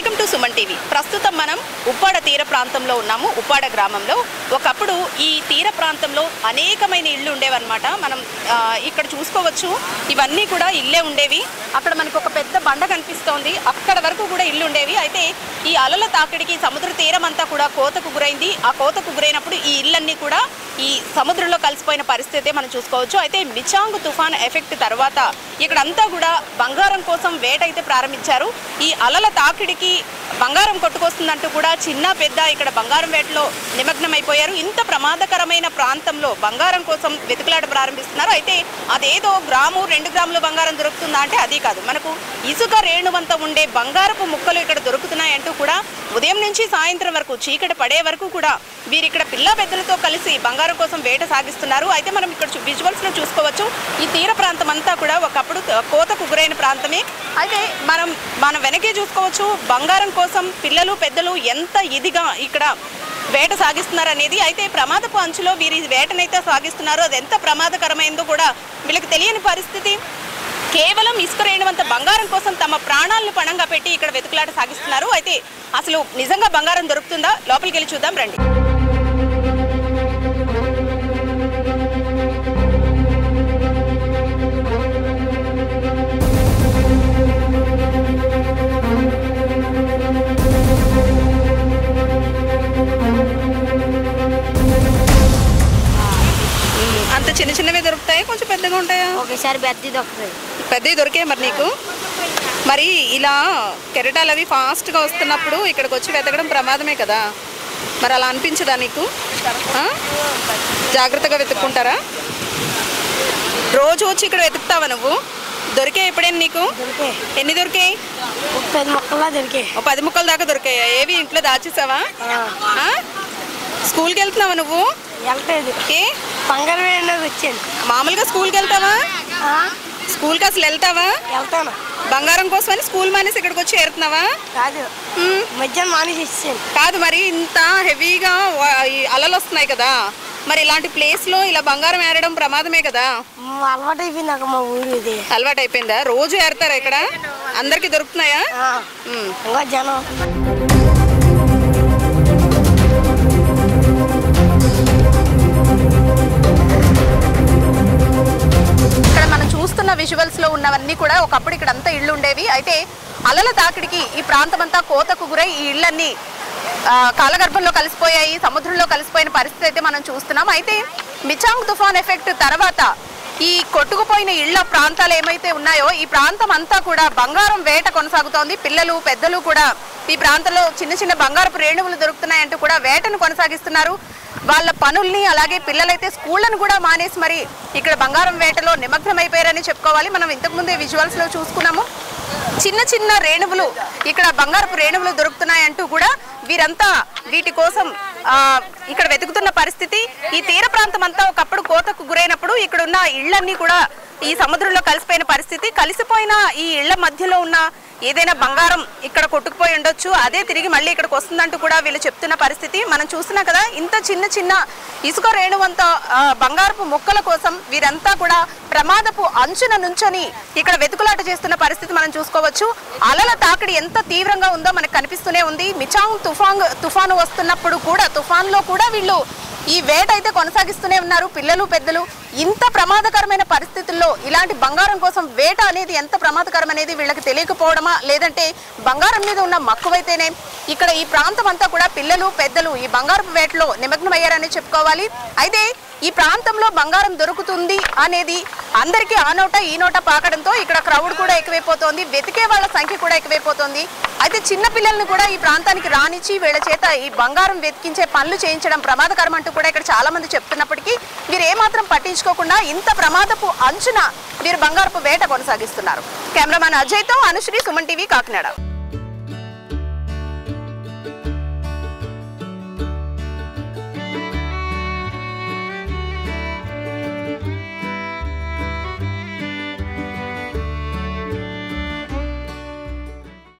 Welcome to Suman TV. ప్రస్తుతం మనం ఉప్పాడ తీర ప్రాంతంలో ఉన్నాము. ఉప్పాడ గ్రామంలో. ఒకప్పుడు ఈ తీర ప్రాంతంలో అనేకమైన ఇళ్ళు ఉండేవన్నమాట. మనం ఇక్కడ చూసుకోవచ్చు. ఇవన్నీ కూడా ఇల్లే ఉండేవి. అక్కడ మనకు ఒక పెద్ద బండ కనిపిస్తోంది. అక్కడ వరకు కూడా ఇల్లు ఉండేవి. అయితే ఈ అలల తాకిడికి సముద్ర తీరం అంతా కూడా కోతకు గురైంది. ఆ కోతకు గురైనప్పుడు ఈ ఇళ్ళన్నీ కూడా ఈ సముద్రంలో కలిసిపోయిన పరిస్థితి మనం చూసుకోవచ్చు. అయితే మిచాంగ్ తుఫాన్ ఎఫెక్ట్ తర్వాత ఇక్కడంతా కూడా బంగారం కోసం వేట అయితే ప్రారంభించారు. ఈ అలల తాకిడికి బంగారం కొట్టుకొస్తుందంటూ కూడా చిన్న పెద్ద ఇక్కడ బంగారం వేటలో నిమగ్నమైపోయారు. ఇంత ప్రమాదకరమైన ప్రాంతంలో బంగారం కోసం వెతుకులాట ప్రారంభిస్తున్నారు. అయితే అదేదో గ్రాము రెండు గ్రాములు బంగారం దొరుకుతుందా అంటే అది కాదు. మనకు ఇసుక రేణువంత ఉండే బంగారపు ముక్కలు ఇక్కడ దొరుకుతున్నాయంటూ కూడా ఉదయం నుంచి సాయంత్రం వరకు చీకటి పడే వరకు కూడా వీరిక్కడ పిల్ల పెద్దలతో కలిసి బంగారం కోసం వేట సాగిస్తున్నారు. అయితే మనం ఇక్కడ విజువల్స్లో చూసుకోవచ్చు. ఈ తీర ప్రాంతం అంతా కూడా ఒకప్పుడు కోతకు గురైన ప్రాంతమే. అయితే మనం మన వెనకే చూసుకోవచ్చు బంగారం కోసం పిల్లలు పెద్దలు ఎంత ఇదిగా ఇక్కడ వేట సాగిస్తున్నారు అనేది అయితే ప్రమాదపు అంచులో వీరి వేటనైతే సాగిస్తున్నారు. అది ఎంత ప్రమాదకరమైందో కూడా వీళ్ళకి తెలియని పరిస్థితి. కేవలం ఇసుక రేణువంత బంగారం కోసం తమ ప్రాణాలను పణంగా పెట్టి ఇక్కడ వెతుకులాట సాగిస్తున్నారు. అయితే అసలు నిజంగా బంగారం దొరుకుతుందా? లోపలికి వెళ్ళి చూద్దాం రండి. అంత చిన్న చిన్నవి దొరుకుతాయి? కొంచెం పెద్దగా ఉంటాయా? ఒకేసారి బెత్తి దొక్కుతుంది పెద్దవి దొరికాయి మరి నీకు? మరి ఇలా కెరటాలు అవి ఫాస్ట్గా వస్తున్నప్పుడు ఇక్కడికి వచ్చి వెతకడం ప్రమాదమే కదా? మరి అలా అనిపించదా నీకు? జాగ్రత్తగా వెతుక్కుంటారా? రోజు వచ్చి ఇక్కడ వెతుకుతావా నువ్వు? దొరికాయి ఎప్పుడైనా నీకు? ఎన్ని దొరికాయి? పది మొక్కలా పది ముక్కల దాకా దొరికాయా? ఏవి ఇంట్లో దాచేసావా? స్కూల్కి వెళ్తున్నావా నువ్వు? ఏ? బంగారం ఏంటది వచ్చాను. మామూలుగా స్కూల్కి వెళ్తావా? స్కూల్కి అసలు వెళ్తావా? వెళ్తాను. బంగారం కోసమని స్కూల్ మానేసి ఇక్కడికి వచ్చి చేరుతున్నావా? కాదు. మధ్యాహ్నం మానేసి ఇచ్చాను కాదు మరి ఇంత హెవీగా అలలు వస్తున్నాయి కదా. మరి ఇలాంటి ప్లేస్లో ఇలా బంగారం ఏరడం ప్రమాదమే కదా. అలవాటు అయిపోయింది మా ఊరు ఇది. అలవాటు అయిపోయిందా రోజు ఏరతారా ఇక్కడ? అందరికి దొరుకుతున్నాయా? జనం. చూస్తున్న విజువల్స్లో ఉన్నవన్నీ కూడా ఒకప్పుడు ఇక్కడ అంతా ఇళ్ళు ఉండేవి. అయితే అలల తాకిడికి ఈ ప్రాంతం అంతా కోతకు గురై ఈ ఇళ్ళన్నీ కాలగర్భంలో కలిసిపోయాయి సముద్రంలో కలిసిపోయిన పరిస్థితి అయితే మనం చూస్తున్నాం. అయితే మిచాంగ్ తుఫాన్ ఎఫెక్ట్ తర్వాత ఈ కొట్టుకుపోయిన ఇళ్ళ ప్రాంతాలు ఏమైతే ఉన్నాయో ఈ ప్రాంతం అంతా కూడా బంగారం వేట కొనసాగుతోంది. పిల్లలు పెద్దలు కూడా ఈ ప్రాంతంలో చిన్న చిన్న బంగారపు రేణువులు దొరుకుతున్నాయంటూ కూడా వేటను కొనసాగిస్తున్నారు. వాళ్ళ పనుల్ని అలాగే పిల్లలైతే స్కూళ్ళను కూడా మానేసి మరి ఇక్కడ బంగారం వేటలో నిమగ్నమైపోయారని చెప్పుకోవాలి. మనం ఇంతకు విజువల్స్లో విజువల్స్లో చూసుకున్నాము. చిన్న చిన్న రేణువులు ఇక్కడ బంగారపు రేణువులు దొరుకుతున్నాయంటూ కూడా వీరంతా వీటి కోసం ఇక్కడ వెతుకుతున్న పరిస్థితి. ఈ తీర ప్రాంతం అంతా ఒకప్పుడు కోతకు గురైనప్పుడు ఇక్కడ ఉన్న ఇళ్ళన్నీ కూడా ఈ సముద్రంలో కలిసిపోయిన పరిస్థితి కలిసిపోయిన ఈ ఇళ్ళ మధ్యలో ఉన్న ఏదైనా బంగారం ఇక్కడ కొట్టుకుపోయి ఉండొచ్చు అదే తిరిగి మళ్ళీ ఇక్కడికి వస్తుందంటూ కూడా వీళ్ళు చెప్తున్న పరిస్థితి. మనం చూస్తున్నాం కదా ఇంత చిన్న చిన్న ఇసుక రేణువంత బంగారపు మొక్కల కోసం వీరంతా కూడా ప్రమాదపు అంచున నుంచొని ఇక్కడ వెతుకులాట చేస్తున్న పరిస్థితి మనం చూసుకోవచ్చు. అలల తాకిడి ఎంత తీవ్రంగా ఉందో మనకు కనిపిస్తూనే ఉంది. మిచాంగ్ తుఫాన్ తుఫాను వస్తున్నప్పుడు కూడా తుఫాన్లో కూడా వీళ్ళు ఈ వేట అయితే కొనసాగిస్తూనే ఉన్నారు. పిల్లలు పెద్దలు ఇంత ప్రమాదకరమైన పరిస్థితుల్లో ఇలాంటి బంగారం కోసం వేట అనేది ఎంత ప్రమాదకరం అనేది వీళ్ళకి తెలియకపోవడమా? లేదంటే బంగారం మీద ఉన్న మక్కువైతేనే ఇక్కడ ఈ ప్రాంతం అంతా కూడా పిల్లలు పెద్దలు ఈ బంగారపు వేటలో నిమగ్నమయ్యారని చెప్పుకోవాలి. అయితే ఈ ప్రాంతంలో బంగారం దొరుకుతుంది అనేది అందరికీ ఆ నోట ఈ నోట పాకడంతో ఇక్కడ క్రౌడ్ కూడా ఎక్కువైపోతోంది వెతికే వాళ్ళ సంఖ్య కూడా ఎక్కువైపోతుంది. అయితే చిన్న పిల్లల్ని కూడా ఈ ప్రాంతానికి రానిచ్చి వీళ్ళ చేత ఈ బంగారం వెతికించే పనులు చేయించడం ప్రమాదకరం అంటూ కూడా ఇక్కడ చాలా మంది చెప్తున్నప్పటికీ మీరు ఏమాత్రం పట్టించుకోకుండా ఇంత ప్రమాదపు అంచున వీరు బంగారపు వేట కొనసాగిస్తున్నారు. కెమెరామాన్ అజయ్తో అనుశ్రీ సుమన్ టీవీ కాకినాడ.